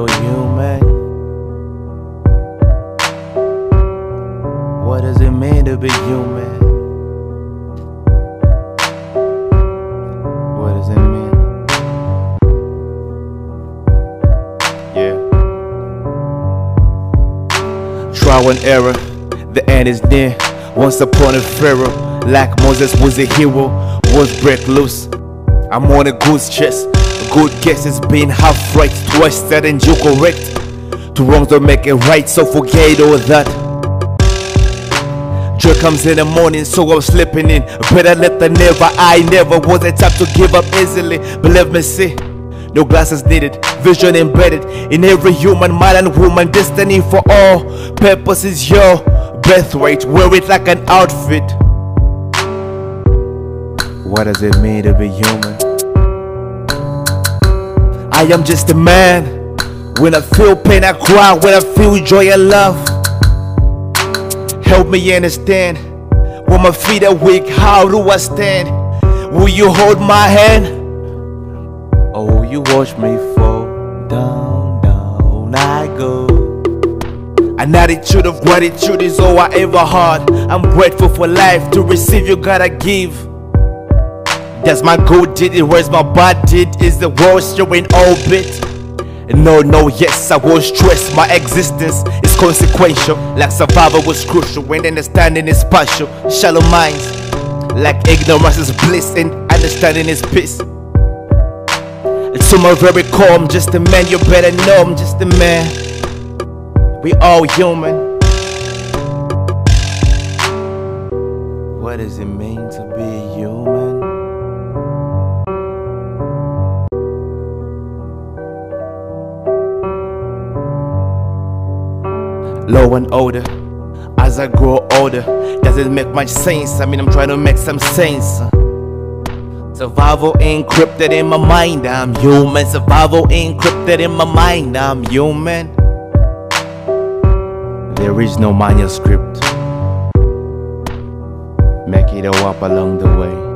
you're human. What does it mean to be human? What does it mean? Yeah. Trial and error, the end is near. Once upon a pharaoh, like Moses was a hero, was break loose. I'm on a goose chase Good guess is being half right, twisted and you correct. Two wrongs don't make it right, so forget all that. Joy comes in the morning, so I'm slipping in. Better let the never, I never was the type to give up easily. Believe me, see. No glasses needed, vision embedded in every human, man and woman. Destiny for all purpose is your birthright. Wear it like an outfit. What does it mean to be human? I am just a man. When I feel pain, I cry. When I feel joy, I love. Help me understand. When my feet are weak, how do I stand? Will you hold my hand? Oh, you watch me fall down, down I go. An attitude of gratitude is all I ever had. I'm grateful for life to receive, you gotta give. That's my good did it, where's my did? Is the world still in orbit? No, no, yes, I was stressed. My existence is consequential, like survival was crucial. When understanding is partial, shallow minds, like ignorance is bliss and understanding is peace. To my very core, I'm just a man, you better know I'm just a man. We all human. What does it mean to be human? Low and older, as I grow older, doesn't make much sense. I mean, I'm trying to make some sense. Survival encrypted in my mind, I'm human. Survival encrypted in my mind, I'm human. There is no manuscript. Make it all up along the way.